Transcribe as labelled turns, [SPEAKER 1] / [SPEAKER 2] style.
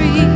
[SPEAKER 1] tree.